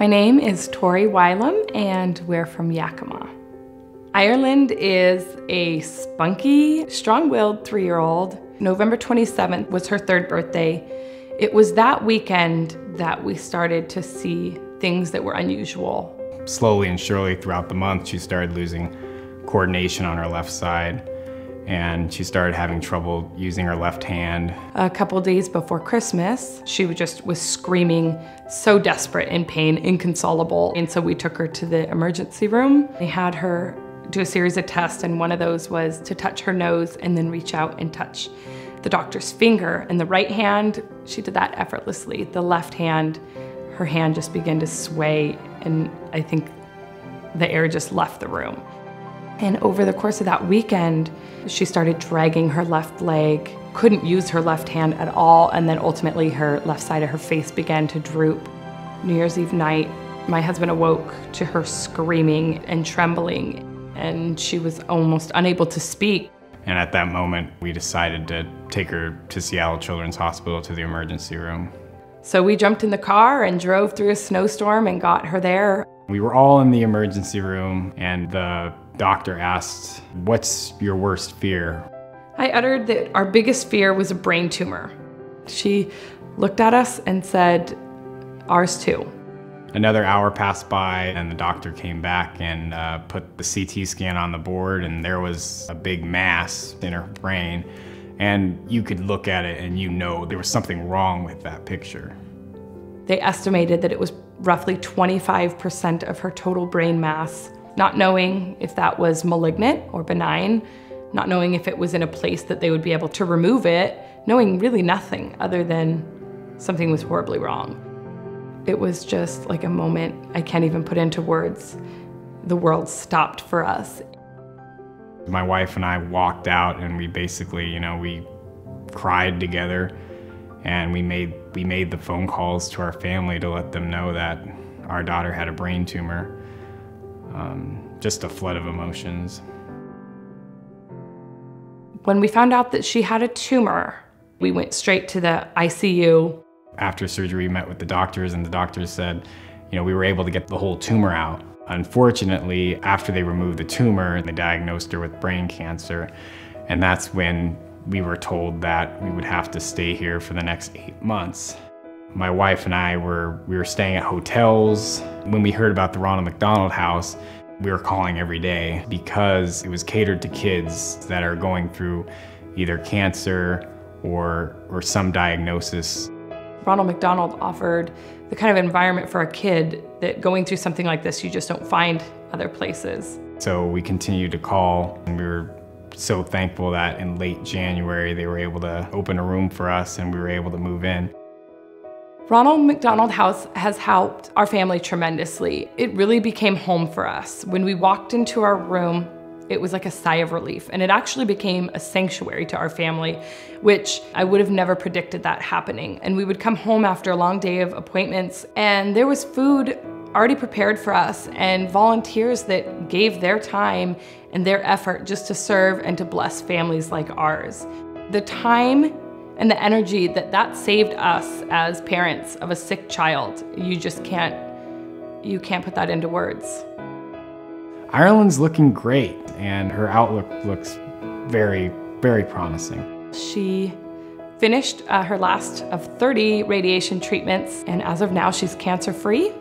My name is Tori Wylam, and we're from Yakima. Ireland is a spunky, strong-willed three-year-old. November 27th was her third birthday. It was that weekend that we started to see things that were unusual. Slowly and surely throughout the month, she started losing coordination on her left side and she started having trouble using her left hand. A couple days before Christmas, she just was screaming, so desperate in pain, inconsolable. And so we took her to the emergency room. They had her do a series of tests, and one of those was to touch her nose and then reach out and touch the doctor's finger. And the right hand, she did that effortlessly. The left hand, her hand just began to sway, and I think the air just left the room. And over the course of that weekend, she started dragging her left leg, couldn't use her left hand at all, and then ultimately her left side of her face began to droop. New Year's Eve night, my husband awoke to her screaming and trembling, and she was almost unable to speak. And at that moment, we decided to take her to Seattle Children's Hospital to the emergency room. So we jumped in the car and drove through a snowstorm and got her there. We were all in the emergency room, and the doctor asked, What's your worst fear? I uttered that our biggest fear was a brain tumor. She looked at us and said, Ours too. Another hour passed by, and the doctor came back and uh, put the CT scan on the board, and there was a big mass in her brain. And you could look at it and you know there was something wrong with that picture. They estimated that it was roughly 25% of her total brain mass not knowing if that was malignant or benign, not knowing if it was in a place that they would be able to remove it, knowing really nothing other than something was horribly wrong. It was just like a moment I can't even put into words. The world stopped for us. My wife and I walked out and we basically, you know, we cried together and we made we made the phone calls to our family to let them know that our daughter had a brain tumor um, just a flood of emotions. When we found out that she had a tumor, we went straight to the ICU. After surgery, we met with the doctors, and the doctors said, you know, we were able to get the whole tumor out. Unfortunately, after they removed the tumor, they diagnosed her with brain cancer, and that's when we were told that we would have to stay here for the next eight months. My wife and I were, we were staying at hotels. When we heard about the Ronald McDonald House, we were calling every day because it was catered to kids that are going through either cancer or, or some diagnosis. Ronald McDonald offered the kind of environment for a kid that going through something like this you just don't find other places. So we continued to call and we were so thankful that in late January they were able to open a room for us and we were able to move in. Ronald McDonald House has helped our family tremendously. It really became home for us. When we walked into our room, it was like a sigh of relief. And it actually became a sanctuary to our family, which I would have never predicted that happening. And we would come home after a long day of appointments, and there was food already prepared for us and volunteers that gave their time and their effort just to serve and to bless families like ours. The time and the energy that that saved us as parents of a sick child, you just can't, you can't put that into words. Ireland's looking great and her outlook looks very, very promising. She finished uh, her last of 30 radiation treatments and as of now she's cancer free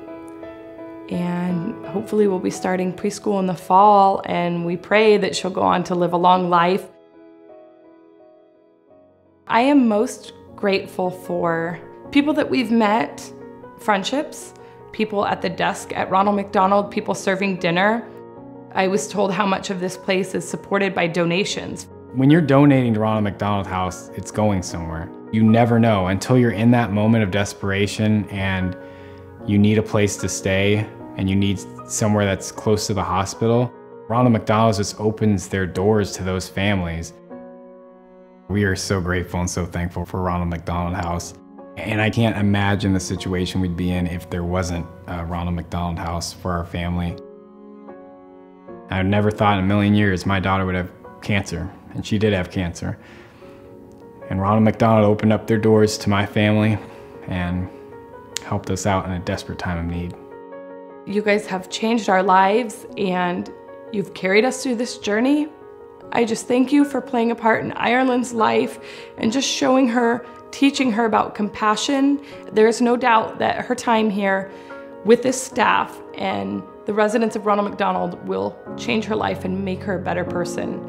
and hopefully we'll be starting preschool in the fall and we pray that she'll go on to live a long life I am most grateful for people that we've met, friendships, people at the desk at Ronald McDonald, people serving dinner. I was told how much of this place is supported by donations. When you're donating to Ronald McDonald House, it's going somewhere. You never know until you're in that moment of desperation and you need a place to stay and you need somewhere that's close to the hospital. Ronald McDonald just opens their doors to those families. We are so grateful and so thankful for Ronald McDonald House. And I can't imagine the situation we'd be in if there wasn't a Ronald McDonald House for our family. I never thought in a million years my daughter would have cancer, and she did have cancer. And Ronald McDonald opened up their doors to my family and helped us out in a desperate time of need. You guys have changed our lives and you've carried us through this journey. I just thank you for playing a part in Ireland's life and just showing her, teaching her about compassion. There is no doubt that her time here with this staff and the residents of Ronald McDonald will change her life and make her a better person.